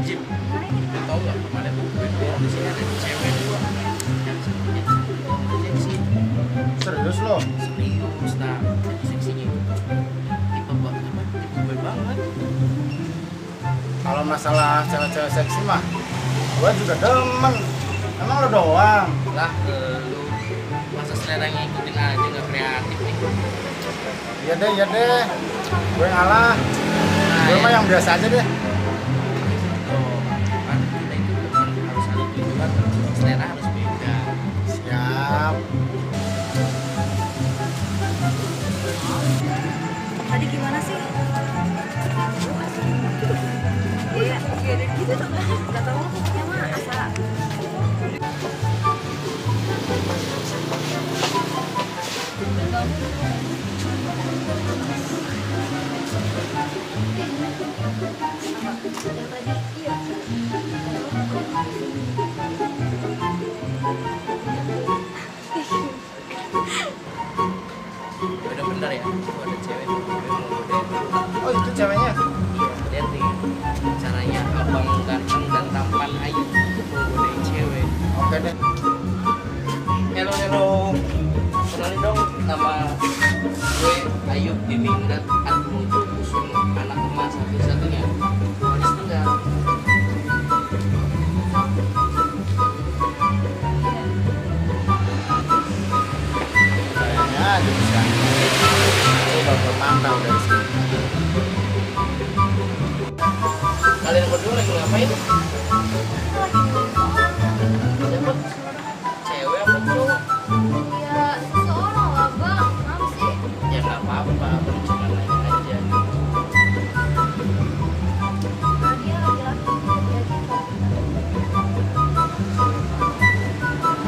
Jim, tau gak kemarin tuh gue keluar di sini ada cewek dua yang seksinya seksi Serius lo? serius nah seksinya tipe banget apa tipe gue banget Kalau masalah cewek-cewek seksi mah, gua juga demen. Emang lo doang? lah eh, lu masa selera ngikutin aja nggak kreatif nih Iya deh, iya deh. Gue ngalah. nah, Gue ya. mah yang biasa aja deh. Selera harus beda Siap. Udah bener ya ada cewek Oh itu ceweknya? iya lihat nih caranya abang ganteng dan tampan ayu menggodain cewek Oke deh. Halo halo Kenalin dong nama gue Ayub Diningrat Kalian berdua lagi ngapain? Cewek apa cowok? Ya, seseorang lah bang. Kenapa sih? Ya nggak apa-apa, aku cuma nanya aja dia laki-laki.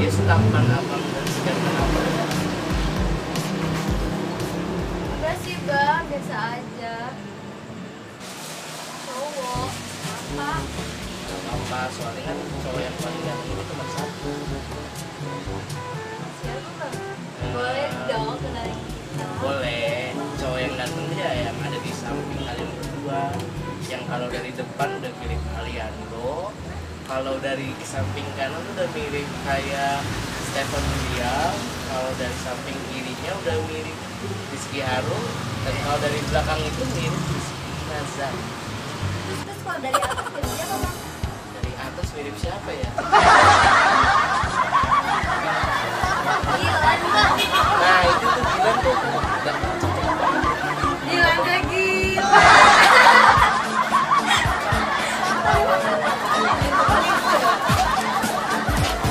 Dia setampan abang dan seganteng abang Enggak sih bang, biasa aja. Cowok. Apa? Nggak apa-apa, soalnya kan cowok yang paling ganteng itu cuma satu Siapa bang? Boleh dong kenalin kita. Boleh, cowok yang ganteng dia yang ada di samping kalian berdua Yang kalau dari depan udah mirip kalian lo Kalau dari samping kanan udah mirip kayak Stephen William Kalau dari samping kirinya udah mirip Rizky Harun Dan kalau dari belakang itu mirip Rizky Nazar Terus terus kalau dari atas dari siapa bang? Dari atas mirip siapa ya? Dilan bang. Nah itu tuh Dilan tuh Udah cocok banget Dilan udah gila.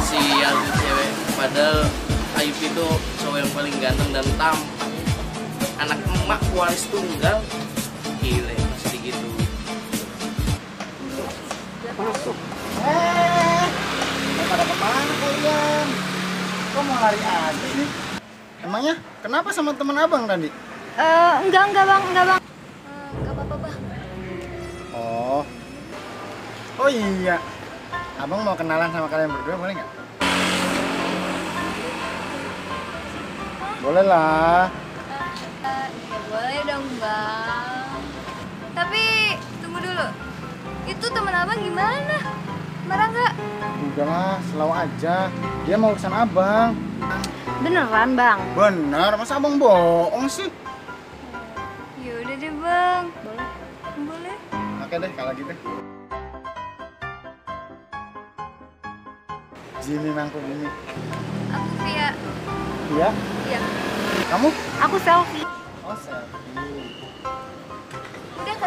sial tuh cewek padahal Ayub itu cowok yang paling ganteng dan tampan anak emak waris tunggal gile Masuk. Eh, mau pada ke mana kalian? Kok mau lari aja sih? Emangnya kenapa sama teman abang tadi? Eh, enggak enggak bang, enggak bang. enggak apa-apa bang. Oh. Oh iya. Abang mau kenalan sama kalian berdua boleh nggak? Boleh lah. Eh, ya boleh dong bang. Tapi tunggu dulu. Itu teman abang gimana? Marah nggak? Udah lah, selalu aja. Dia mau kesan abang. Beneran bang? Benar, masa abang bohong sih? Ya udah deh bang. Boleh. Boleh. Oke deh, kalau gitu. Jimmy mangkuk ini. Aku via. Iya? Iya. Kamu? Aku selfie. Oh, selfie.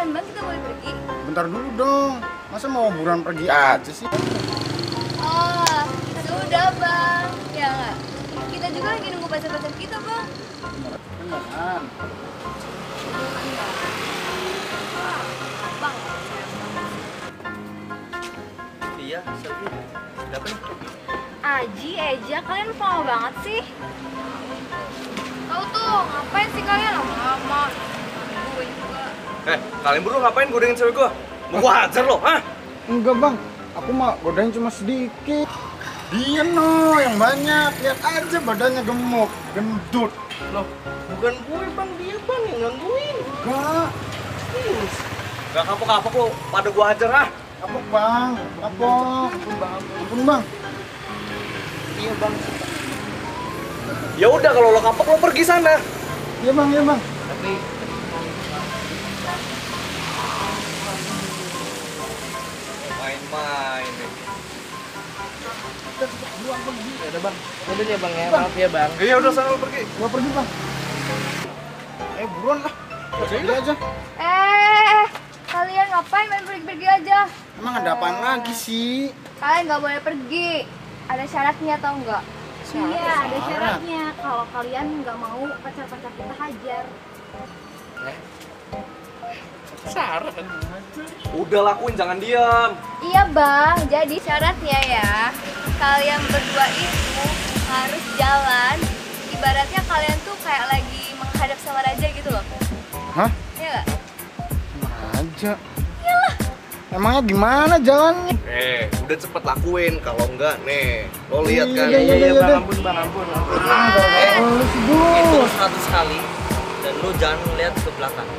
Kan bang kita boleh pergi. Bentar dulu dong. Masa mau buruan pergi aja sih? Oh, sudah bang. Ya nggak. Kita juga lagi nunggu pacar-pacar kita bang. Beneran. Bang. iya selfie berapa nih Aji, Eja, kalian lama banget sih. Tahu tuh, ngapain sih kalian lama-lama? Eh, kalian berdua ngapain godain cewek gua? Mau gua hajar lo, hah? Enggak bang, aku mah godain cuma sedikit. Dia no yang banyak, lihat aja badannya gemuk, gendut. loh bukan gue bang dia bang yang gangguin Enggak, Gak kapok-kapok lo, pada gua hajar ah. Kapok bang, kapok. Ampun bang, ampun, ampun bang. Iya bang. Ya udah kalau lo kapok lo pergi sana. Iya bang, iya bang. Tapi Main-main. ya udah bang. Udah ya bang ya. Maaf ya bang. Ya udah sana lo pergi. Gua pergi bang. Eh buruan lah. Pergi aja. Eh, kalian ngapain main pergi-pergi aja? Emang ada apaan lagi sih? Kalian nggak boleh pergi. Ada syaratnya tau nggak? Iya, ada Syarat. syaratnya. Kalau kalian nggak mau pacar-pacar kita hajar. Syarat. Udah lakuin jangan diam. Iya bang, jadi syaratnya ya kalian berdua itu harus jalan. Ibaratnya kalian tuh kayak lagi menghadap sama raja gitu loh. Hah? Iya nggak? Aja. Emangnya gimana jalannya? Eh, udah cepet lakuin. Kalau enggak nih, lo lihat kan. Iya, iya, iya, bang. iya. Ampun bang. Ampun. Ampun. Eh, itu 100 kali dan lu jangan lihat ke belakang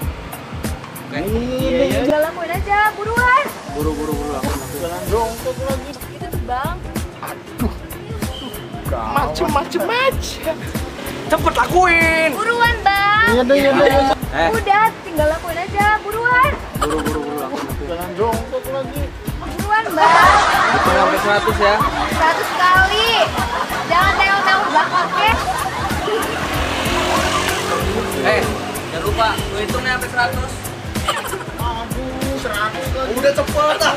oke Iya, iya, Udah lakuin aja, buruan. Buru buru buru aku. Jalan jongkok lagi. Tuh bang. Macem macem macem. Cepet lakuin. Buruan bang. Iya deh, iya deh. iya. eh Udah, tinggal lakuin aja, buruan. Buru buru buru aku. Jalan jongkok lagi. Buruan bang. itu sampai 100 ya 100 kali. Jangan tengok-tengok belakang, oke? eh jangan lupa gue hitungnya sampai 100 Aduh, seratus. Udah cepet ah.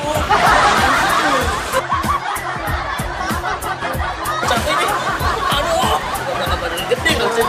aduh udah badan gede gak bisa